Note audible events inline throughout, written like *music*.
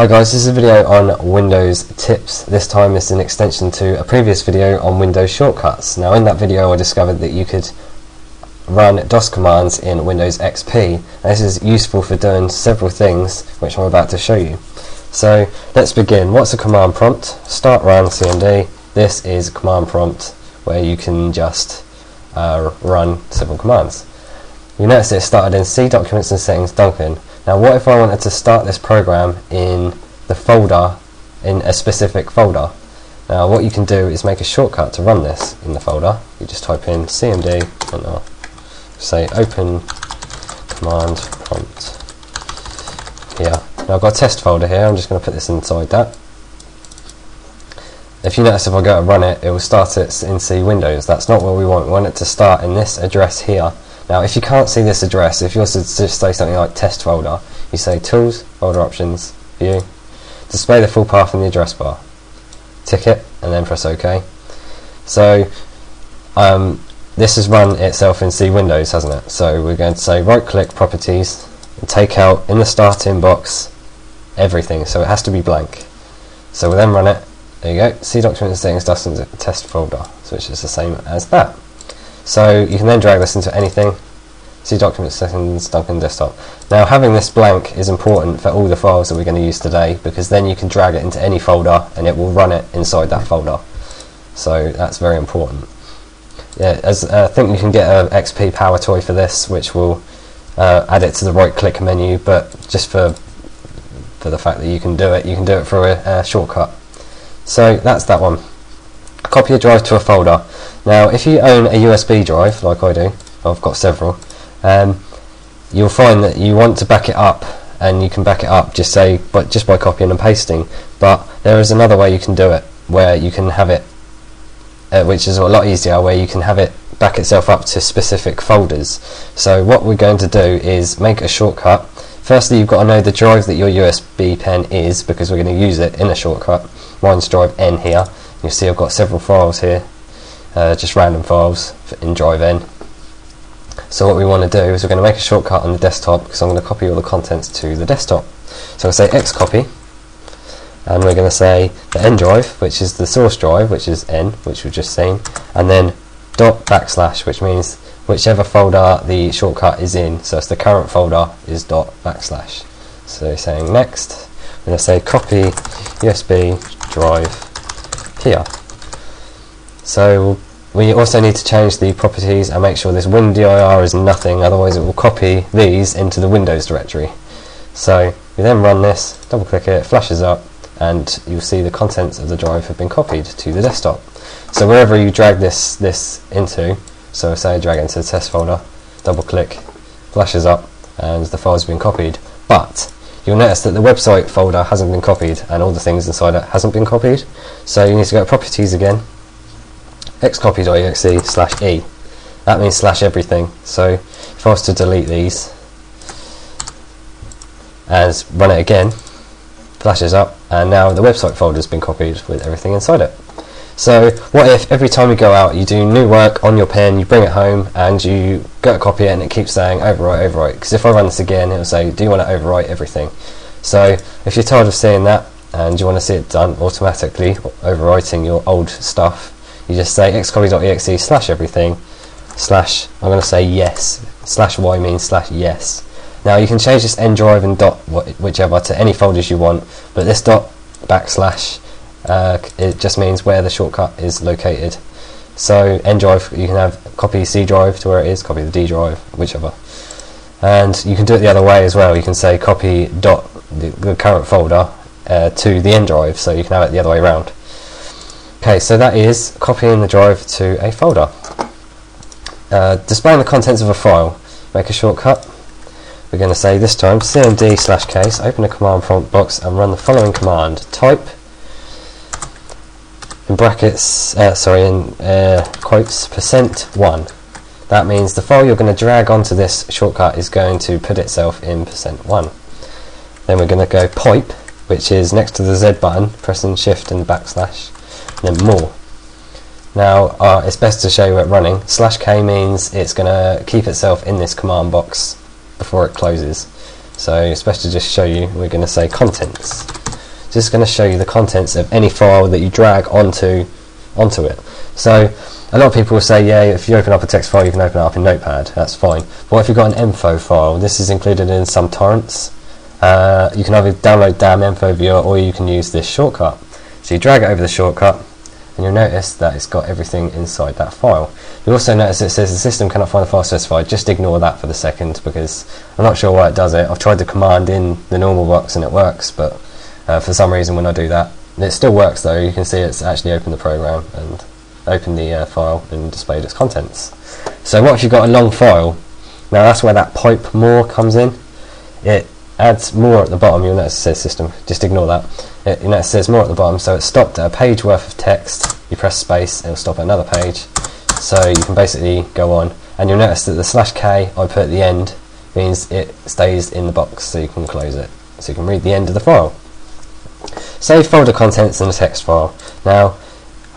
Hi guys, this is a video on Windows tips. This time it's an extension to a previous video on Windows shortcuts. Now in that video I discovered that you could run DOS commands in Windows XP. this is useful for doing several things which I'm about to show you. So let's begin. What's a command prompt? Start run cmd. This is a command prompt where you can just uh, run several commands. You notice it started in C Documents and Settings Duncan. Now what if I wanted to start this program in the folder, in a specific folder? Now what you can do is make a shortcut to run this in the folder. You just type in cmd and I'll say open command prompt here. Now I've got a test folder here, I'm just going to put this inside that. If you notice if I go to run it, it will start it in C Windows. That's not what we want. We want it to start in this address here now if you can't see this address, if you was to just say something like test folder, you say tools, folder options, view, display the full path in the address bar, tick it and then press OK. So um, this has run itself in C Windows, hasn't it? So we're going to say right click properties and take out in the starting box everything, so it has to be blank. So we'll then run it, there you go, C document settings test folder, so which is the same as that. So you can then drag this into anything. C document settings, Duncan desktop. Now having this blank is important for all the files that we're going to use today because then you can drag it into any folder and it will run it inside that folder. So that's very important. Yeah, as uh, I think you can get an XP power toy for this which will uh, add it to the right click menu but just for for the fact that you can do it, you can do it through a, a shortcut. So that's that one. Copy a drive to a folder. Now, if you own a USB drive, like I do, I've got several, um, you'll find that you want to back it up, and you can back it up just say, but just by copying and pasting. But there is another way you can do it, where you can have it, uh, which is a lot easier, where you can have it back itself up to specific folders. So what we're going to do is make a shortcut. Firstly, you've got to know the drive that your USB pen is, because we're going to use it in a shortcut. Mine's drive N here. You'll see I've got several files here uh, just random files in drive N. So what we want to do is we're going to make a shortcut on the desktop because I'm going to copy all the contents to the desktop. So I'll say xcopy and we're going to say the N drive which is the source drive which is N which we've just seen and then dot backslash which means whichever folder the shortcut is in so it's the current folder is dot backslash. So saying next I'm going to say copy USB drive here so we also need to change the properties and make sure this WinDIR is nothing, otherwise it will copy these into the Windows directory. So we then run this, double click it, flashes up, and you'll see the contents of the drive have been copied to the desktop. So wherever you drag this, this into, so say I drag into the test folder, double click, flashes up, and the file's been copied. But you'll notice that the website folder hasn't been copied and all the things inside it hasn't been copied. So you need to go to properties again, xcopy.exe slash e. That means slash everything. So if I was to delete these and run it again, flashes up, and now the website folder has been copied with everything inside it. So what if every time you go out you do new work on your pen, you bring it home and you go to copy it and it keeps saying overwrite, overwrite. Because if I run this again, it'll say, do you want to overwrite everything? So if you're tired of seeing that and you want to see it done automatically, overwriting your old stuff, you just say xcopy.exe slash everything slash, I'm going to say yes, slash y means slash yes. Now you can change this n drive and dot whichever to any folders you want, but this dot backslash uh, it just means where the shortcut is located. So n drive you can have copy C drive to where it is, copy the D drive, whichever. And you can do it the other way as well. You can say copy dot the, the current folder uh, to the N drive, so you can have it the other way around. Okay, so that is copying the drive to a folder. Uh, displaying the contents of a file, make a shortcut. We're going to say this time cmd slash case, open a command prompt box and run the following command. Type in brackets, uh, sorry, in uh, quotes, percent one. That means the file you're going to drag onto this shortcut is going to put itself in percent one. Then we're going to go pipe, which is next to the Z button, pressing shift and backslash then more. Now uh, it's best to show you it running. Slash k means it's going to keep itself in this command box before it closes. So it's best to just show you, we're going to say contents. just going to show you the contents of any file that you drag onto onto it. So a lot of people will say, yeah, if you open up a text file, you can open it up in Notepad. That's fine. But if you've got an info file, this is included in some torrents. Uh, you can either download DAMN info viewer or you can use this shortcut. So you drag it over the shortcut, and you'll notice that it's got everything inside that file. You'll also notice it says the system cannot find the file specified. Just ignore that for the second because I'm not sure why it does it. I've tried the command in the normal box and it works, but uh, for some reason when I do that, it still works though. You can see it's actually opened the program and opened the uh, file and displayed its contents. So if you've got a long file? Now that's where that pipe more comes in. It adds more at the bottom. You'll notice it says system. Just ignore that. It, you notice says more at the bottom. So it stopped at a page worth of text. You press space, it'll stop at another page. So you can basically go on. And you'll notice that the slash k I put at the end means it stays in the box so you can close it. So you can read the end of the file. Save folder contents in a text file. Now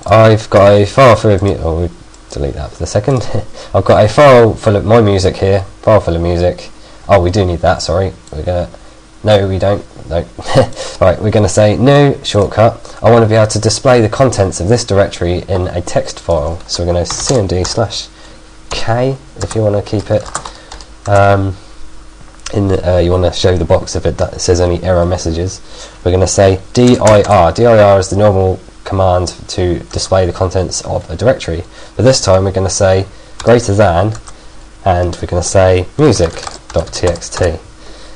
I've got a file full of music. Oh, we'll delete that for a second. *laughs* I've got a file full of my music here. File full of music. Oh, we do need that. Sorry, we're gonna. No, we don't. No. *laughs* right, we're going to say new shortcut. I want to be able to display the contents of this directory in a text file. So we're going to cmd slash k if you want to keep it. Um, in the, uh, you want to show the box if it says any error messages. We're going to say dir. dir is the normal command to display the contents of a directory. But this time we're going to say greater than and we're going to say music.txt.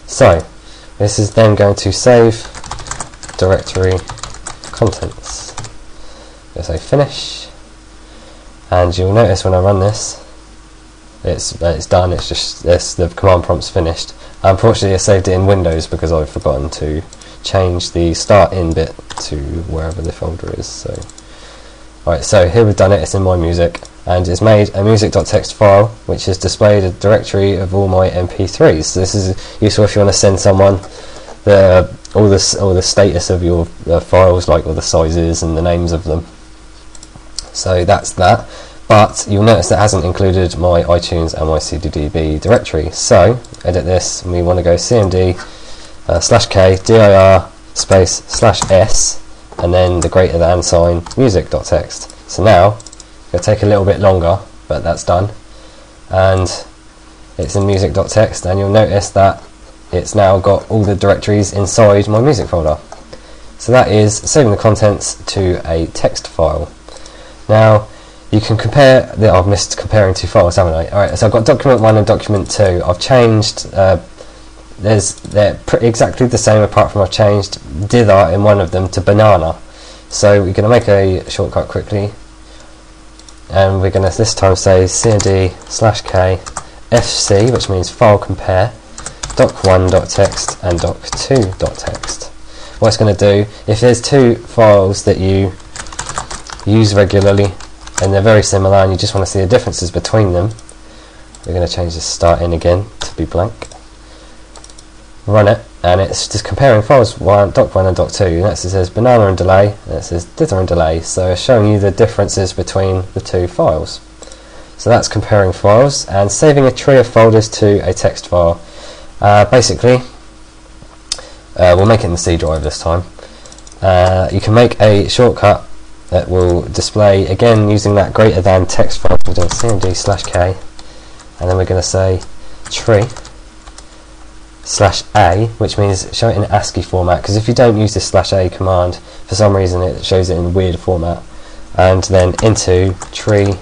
So this is then going to save directory contents. Go say finish and you'll notice when I run this it's uh, it's done it's just the command prompt's finished unfortunately I saved it in Windows because I've forgotten to change the start in bit to wherever the folder is. So, Alright, so here we've done it, it's in my music, and it's made a music.txt file which has displayed a directory of all my MP3s. So this is useful if you want to send someone the all this all the status of your uh, files, like all the sizes and the names of them. So that's that. But you'll notice that hasn't included my iTunes and my CDDB directory. So edit this, we want to go cmd uh, slash k dir space slash s and then the greater than sign music.txt. So now it'll take a little bit longer, but that's done. And it's in music.txt and you'll notice that it's now got all the directories inside my music folder. So that is saving the contents to a text file. Now you can compare, the, I've missed comparing two files haven't I? Alright, so I've got document 1 and document 2. I've changed uh, there's they're exactly the same apart from I've changed dither in one of them to banana. So we're going to make a shortcut quickly, and we're going to this time say cmd slash k fc, which means file compare doc1.txt and doc2.txt. What it's going to do, if there's two files that you use regularly and they're very similar and you just want to see the differences between them, we're going to change the start in again to be blank run it, and it's just comparing files one, doc1 and doc2. Next it says banana and delay, and it says dither and delay. So it's showing you the differences between the two files. So that's comparing files and saving a tree of folders to a text file. Uh, basically, uh, we'll make it in the C drive this time. Uh, you can make a shortcut that will display again using that greater than text file. We're doing cmd slash k, and then we're going to say tree slash A, which means show it in ASCII format, because if you don't use this slash A command, for some reason it shows it in weird format, and then into tree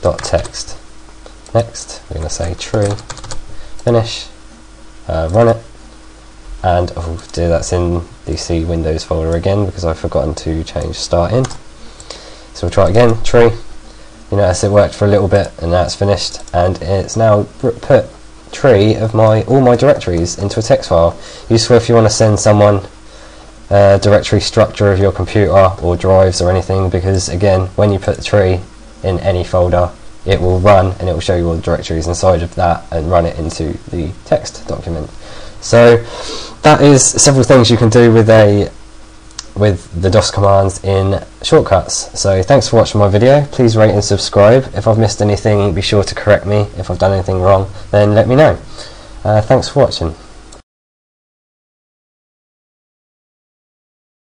dot text. Next, we're going to say tree, finish, uh, run it, and oh dear, that's in the C Windows folder again because I've forgotten to change start in. So we'll try again, tree, you notice it worked for a little bit and now it's finished and it's now put tree of my all my directories into a text file. Useful if you want to send someone a directory structure of your computer or drives or anything because again when you put the tree in any folder it will run and it will show you all the directories inside of that and run it into the text document. So that is several things you can do with a with the DOS commands in shortcuts. So thanks for watching my video. Please rate and subscribe. If I've missed anything, be sure to correct me. If I've done anything wrong, then let me know. Uh, thanks for watching.